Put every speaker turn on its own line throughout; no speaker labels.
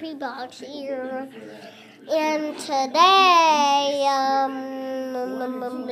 mystery box here. And today, um,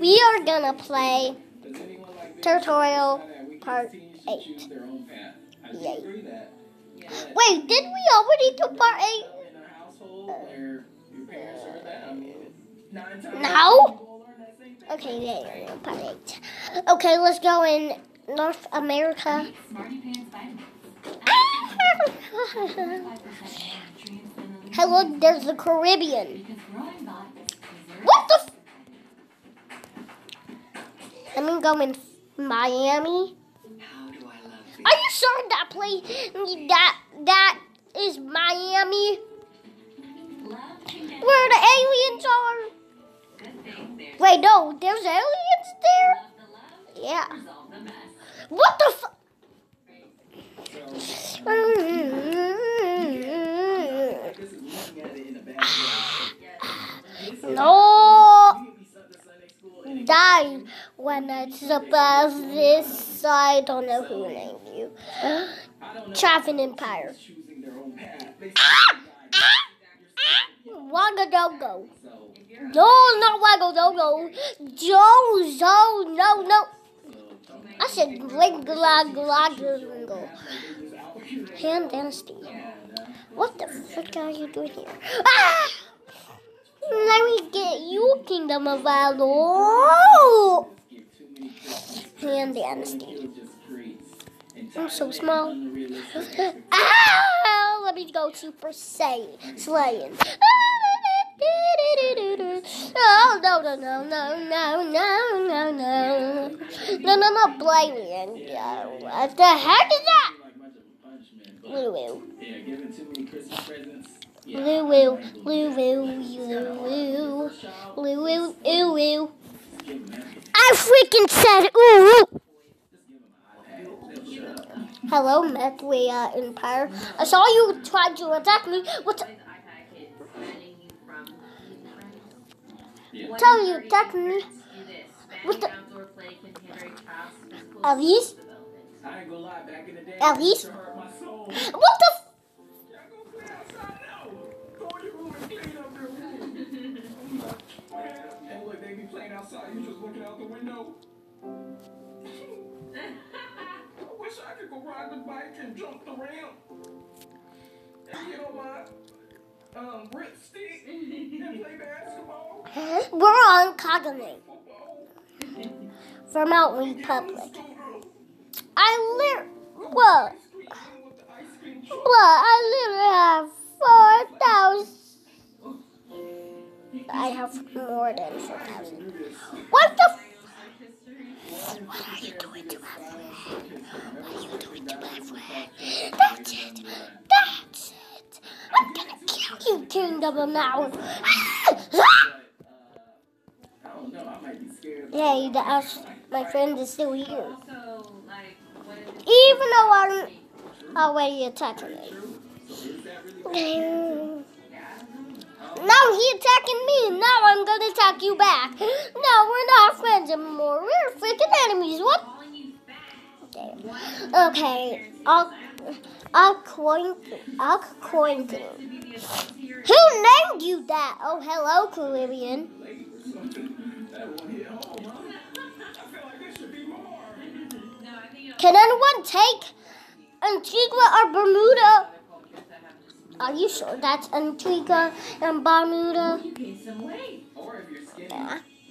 we are gonna play territorial part 8. Yay. Wait, did we already do part 8? No? Okay, yeah, part 8. Okay, let's go in North America. Hey, look, there's the Caribbean. What the? Let me go in Miami. Are you sure that place that that is Miami? Where the aliens are? Wait, no, there's aliens there. Yeah. What the fu-. died when I surpassed this don't know who named you. Traffic Empire. Ah! Ah! Wagga Dogo. No, not Wagga Dogo. Joe's, oh, no, no. I said Gling Glog Glog Han Dynasty. What the frick are you doing here? Ah! Let me get you, Kingdom of Valor. Han Dynasty. I'm so small. Ah! Let me go Super Saiyan. Slaying. Oh, no, no, no, no, no, no, no, no. No, no, no. And, uh, what the heck is that? Lou lou lou lou lou lou lou lou. I freaking said ooh. Hello, Meth, we uh, Empire. I saw you tried to attack me. What? Tell you attack me. What the? At
least. At least. What the? Outside. You just looking out the window. I wish I could go ride the bike and jump the ramp. And get on my um, stick and play basketball.
We're on
football,
from Mountain Republic. I lit. What?
ice cream with the ice cream truck.
What? I literally have four thousand. I have more than four thousand. What the? What are you doing to my friend? What are you doing to my friend? That's it. That's it. I'm gonna kill you, Kingdom of now.
I don't know. I might be scared.
Yay, that's my friend is still here. Even though I'm already attacking him he attacking me, now I'm gonna attack you back. No, we're not friends anymore. We're freaking enemies. What? Damn. Okay, I'll, I'll coin, I'll coin Who named you that? Oh, hello, Caribbean. Can anyone take Antigua or Bermuda? Are you sure that's Antigua and
skinny.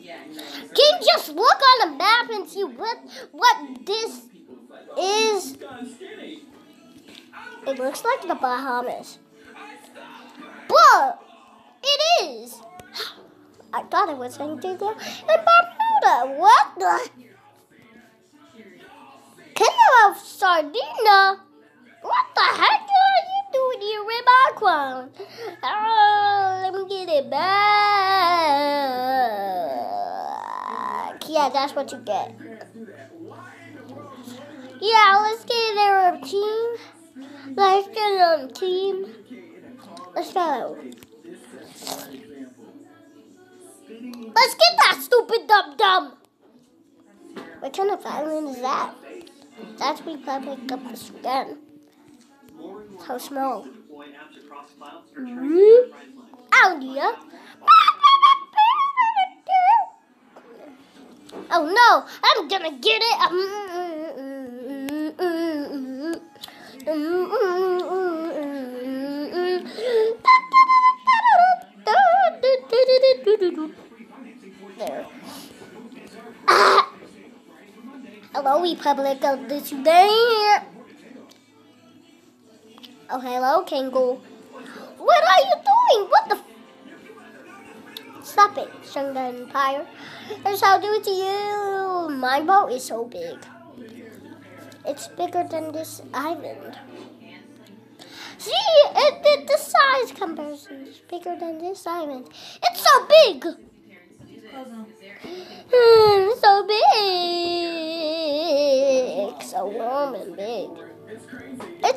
Yeah. Can you just look on the map and see what what this is? It looks like the Bahamas. But it is. I thought it was Antigua and Bermuda. What the? Kingdom of Sardinia? What the heck are you doing here crown? Oh, let me get it back. Yeah, that's what you get. Yeah, let's get there, team. Let's get on team. Let's go. Let's get that stupid dum dum. What kind of island is that? That's Republic of pick up small.
deploy apps small. clouds or turn
Whoop.
enterprise lines.
Oh yeah. Oh no, I'm gonna get it. Mm, mm, mm, there. Ah. Hello, Republic of the Sudan. Oh, hello, Kangol. What are you doing? What the? Stop it, Shunga Empire. That's how I do it to you. My boat is so big. It's bigger than this island. See, it, the size comparison is bigger than this island. It's so big. Hmm, so big. So warm and big.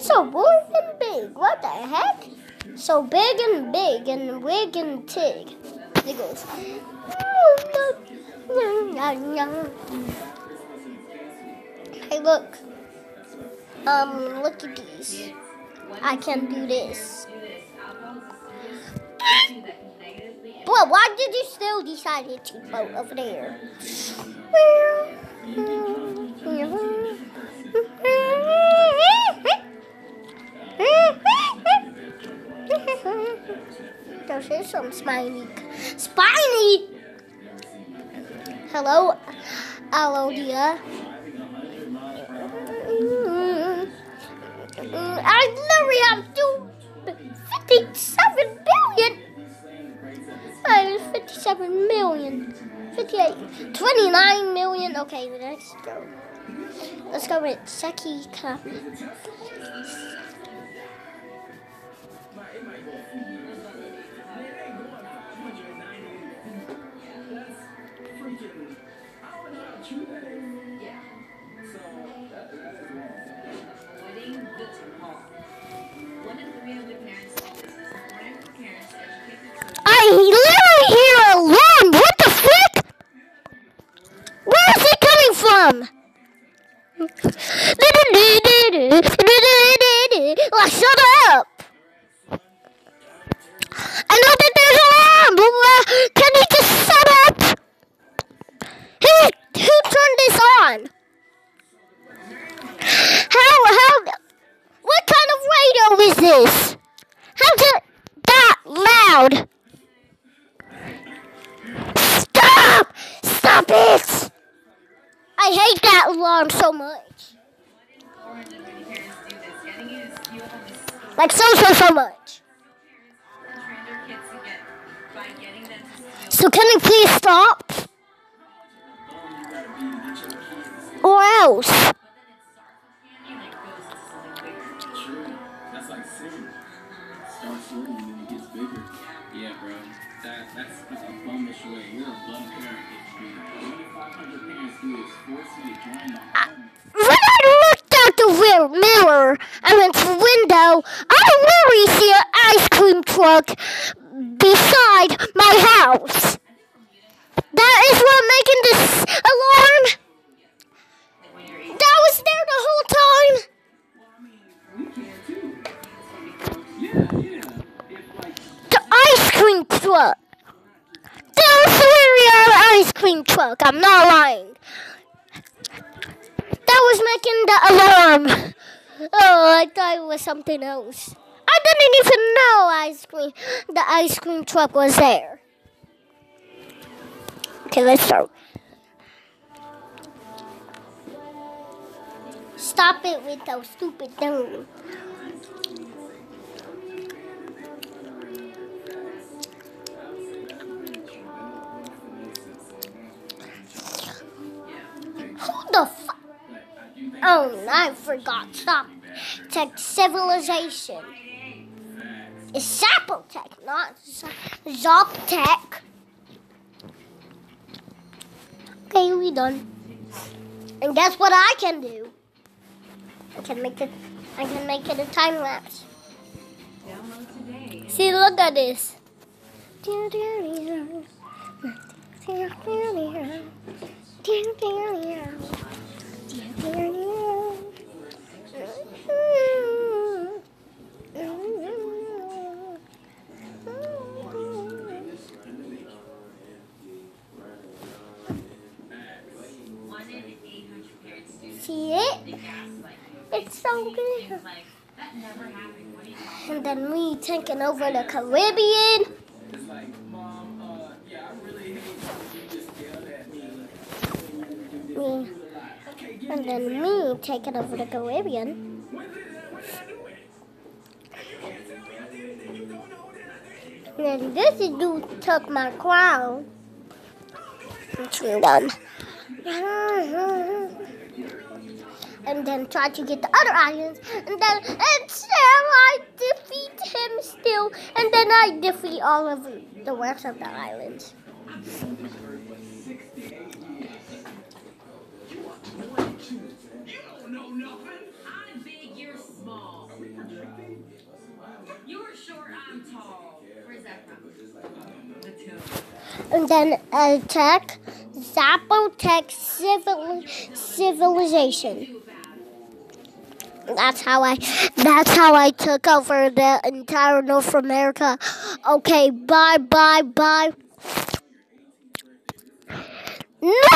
It's so warm and big. What the heck? So big and big and wig and tig. It goes. Hey, look. Um, look at these. I can do this. Well, why did you still decide to boat over there? Smiley. Spiny! Hello, Alodia. I literally have two, 57 billion. I have 57 million. 58. 29 million. Okay, let's go. Let's go with Seki Kami.
I
hate that alarm so much. Like so, so, so much. So can you please stop? Or else.
Yeah, bro. That that's a bummish way. You're a bum parent if you do that. What if 500 parents do is force you to join the home?
When I looked out the mirror, I went to the window, I literally see an ice cream truck beside my house. That is what making this alarm. That was there the whole time. The ice cream truck. That was literally an ice cream truck. I'm not lying. That was making the alarm. Oh, I thought it was something else. I didn't even know ice cream. The ice cream truck was there. Okay, let's start. Stop it with those stupid things. Oh, I forgot. Stop. Tech civilization. It's Zapotech, not Zoptech. Okay, we done. And guess what I can do? I can make it. I can make it a time lapse. See, look at this. so good.
Things like, that never happened. What are you talking
And then me taking over the Caribbean.
It's like, Mom, uh, yeah, I really hate when you just yelled me
Me. And then me taking over the Caribbean.
It? And then me taking over the did.
And then this dude took my crown. We won. And then try to get the other islands. And then and still I defeat him still. And then I defeat all of the rest of the islands. And then attack Zapotec civil, civilization. That's how I that's how I took over the entire North America. Okay, bye bye bye. No!